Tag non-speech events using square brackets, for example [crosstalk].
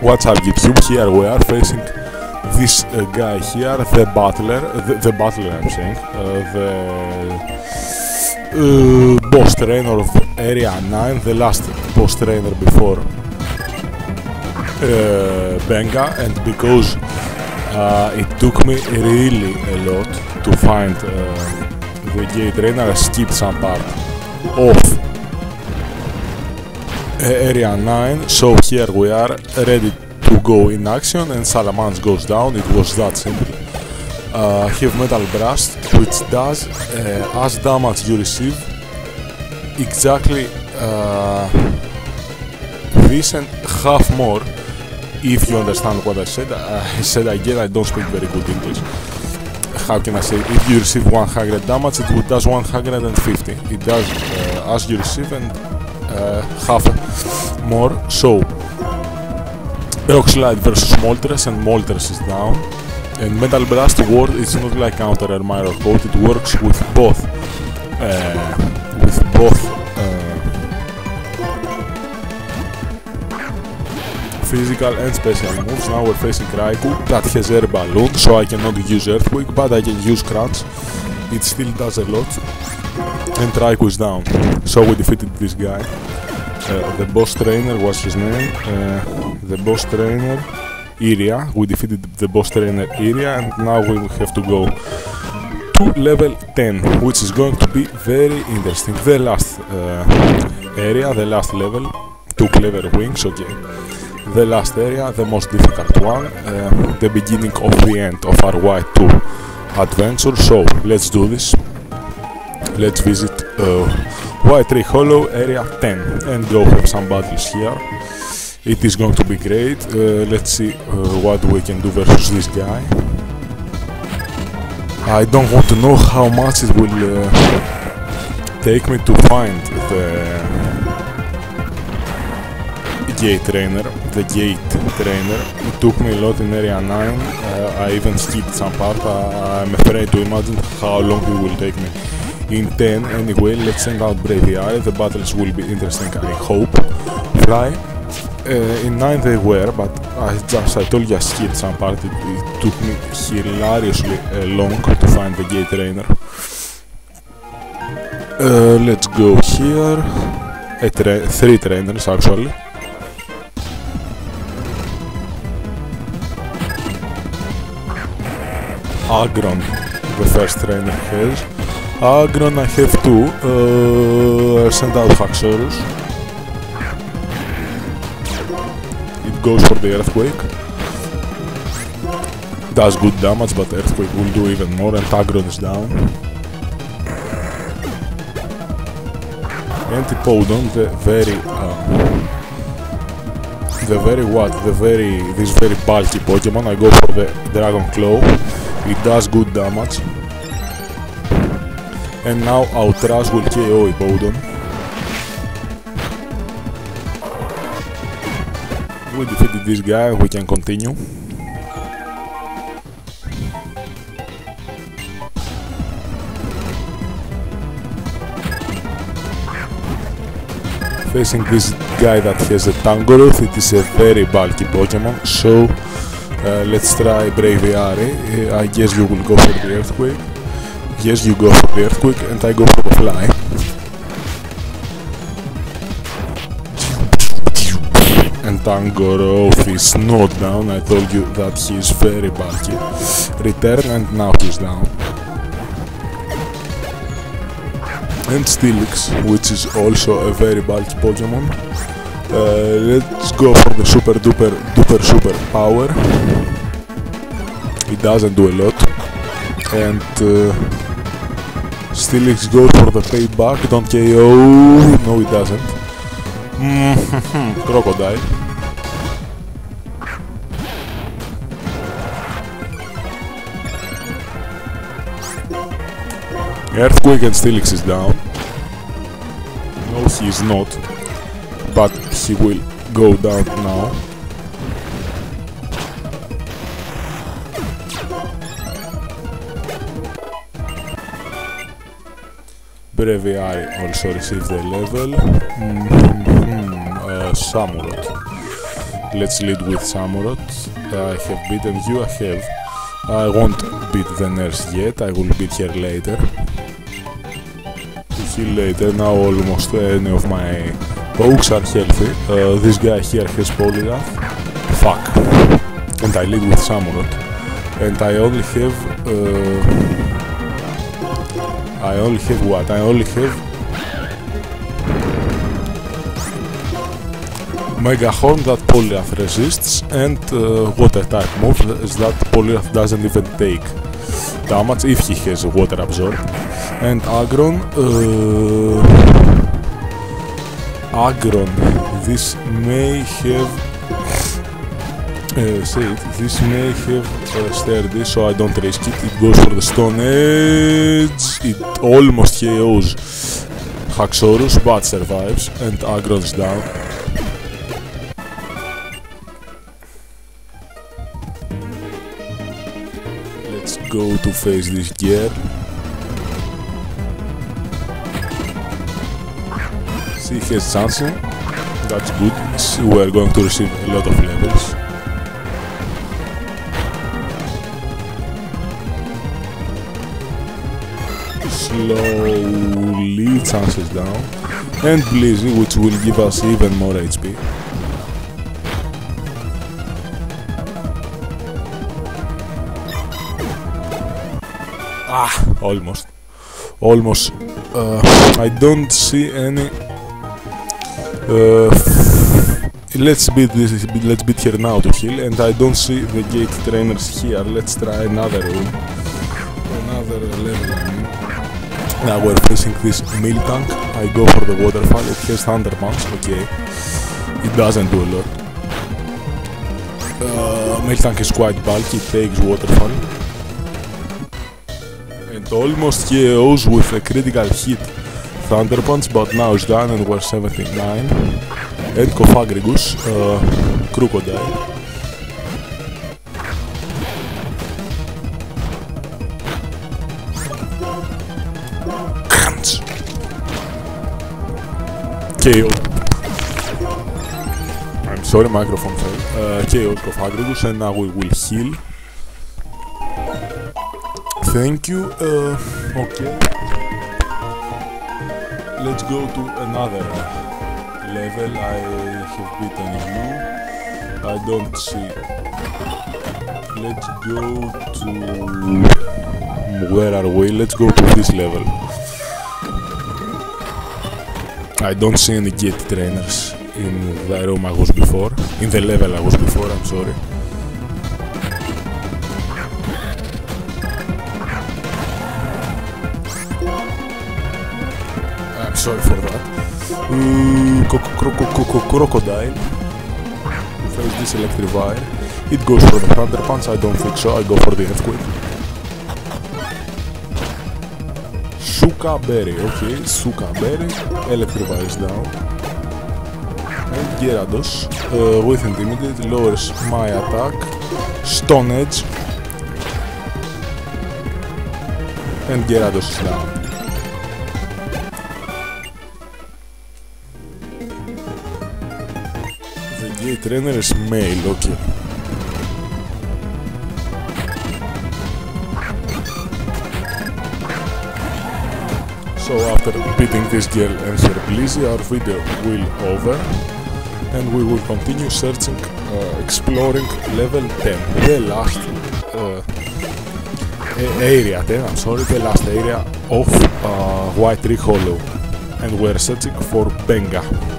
What's up YouTube? Here we are facing this uh, guy here, the butler, the, the butler I'm saying, uh, the uh, boss trainer of Area 9, the last boss trainer before uh, Benga and because uh, it took me really a lot to find uh, the gate trainer, I skipped some part of area 9 so here we are ready to go in action and Salamence goes down it was that simple. Uh, have metal blast which does uh, as damage you receive exactly uh, this and half more if you understand what I said. I said again I don't speak very good English. How can I say? If you receive 100 damage it does 150 it does uh, as you receive and half more. So, Rock versus Moltres and Moltres is down. And Metal Blast Ward is not like Counter Air Mirror Coat, it works with both uh, with both uh, physical and special moves. Now we're facing Raikou that has air balloon, so I cannot use Earthquake, but I can use Crunch. It still does a lot. And Raikou is down. So we defeated this guy. Uh, the boss trainer was his name. Uh, the boss trainer Iria. We defeated the boss trainer Iria, and now we have to go to level 10, which is going to be very interesting. The last uh, area, the last level, two clever wings. Okay, the last area, the most difficult one, uh, the beginning of the end of our White 2 adventure. So let's do this. Let's visit uh, White Treehollow area 10 and go have some battles here. It is going to be great. Uh, let's see uh, what we can do versus this guy. I don't want to know how much it will uh, take me to find the gate trainer, the gate trainer. It took me a lot in area 9. Uh, I even skipped some part. I'm afraid to imagine how long it will take me in 10 anyway let's send out Braviary the battles will be interesting I hope. Fly uh, in 9 they were but I just I told you I skipped some part. It, it took me hilariously uh, long to find the gate trainer. Uh, let's go here. Tra three trainers actually. Aggron the first trainer has Aggron I have two. Uh, send out Haxorus. It goes for the Earthquake. Does good damage, but Earthquake will do even more, and Aggron is down. And Hippowdon, the very, uh, the very what? The very, this very bulky Pokemon. I go for the Dragon Claw. It does good damage and now Outrage will KO Hippowdon. We defeated this guy, we can continue. Facing this guy that has a Tangrowth, it is a very bulky Pokemon, so uh, let's try Braviary. I guess you will go for the Earthquake. Yes, you go for the earthquake and I go for the fly. And Tangrowth is not down, I told you that he is very bulky. Return and now he's down. And Steelix, which is also a very bulky Pokemon. Uh, let's go for the super duper duper super power. It doesn't do a lot. And uh, Steelix goes for the payback, don't KO. No, it doesn't. [laughs] Krookodile. Earthquake and Steelix is down. No, he is not. But he will go down now. Breviary also received a level. Mm -hmm, uh, Samurott. Let's lead with Samurott. I have beaten you, I have. I won't beat the nurse yet, I will beat her later. Heal later, now almost any of my pokes are healthy. Uh, this guy here has Polyrath. Fuck. And I lead with Samurott. And I only have... Uh, I only have what? I only have Mega Horn that Poliwrath resists and uh, water type move is that Poliwrath doesn't even take damage if he has water absorb and Aggron uh, Aggron this may have say it, this may have uh, sturdy so I don't risk it it goes for the stone edge it almost KOs Haxorus but survives and Aggron's down go to face this gear. See, he has something. That's good. See, we're going to receive a lot of levels. Slowly chances down. And Blissey, which will give us even more HP. Ah, almost. Almost. Uh, I don't see any. Uh, let's beat this. Let's beat here now to heal, and I don't see the gate trainers here. Let's try another room, another level. Now we're facing this Miltank. I go for the waterfall. It has thunder. Okay, it doesn't do a lot. Uh, Miltank is quite bulky. It takes waterfall and almost KOs with a critical hit Thunder Punch, but now it's done and we're 79. And Cofagrigus, uh, Krookodile. KO. I'm sorry, microphone fail. Uh, KO Cofagrigus, and now we will heal. Thank you. Uh, okay. Let's go to another level. I have beaten you. I don't see. Let's go to. Where are we? Let's go to this level. I don't see any gate trainers in the room I was before. In the level I was before, I'm sorry. I'm sorry for that. Mm, Krookodile. Face this Electivire. It goes for the thunder punch. I don't think so. I go for the earthquake. Suka berry. Okay, Suka berry. Electrify is down. And Gyarados uh, with Intimidate lowers my attack. Stone Edge. And Gyarados is down. gay trainer is male, okay. So after beating this girl and her Blissey, our video will over and we will continue searching, uh, exploring level 10, the last uh, area 10, I'm sorry, the last area of uh, White Treehollow and we're searching for Benga.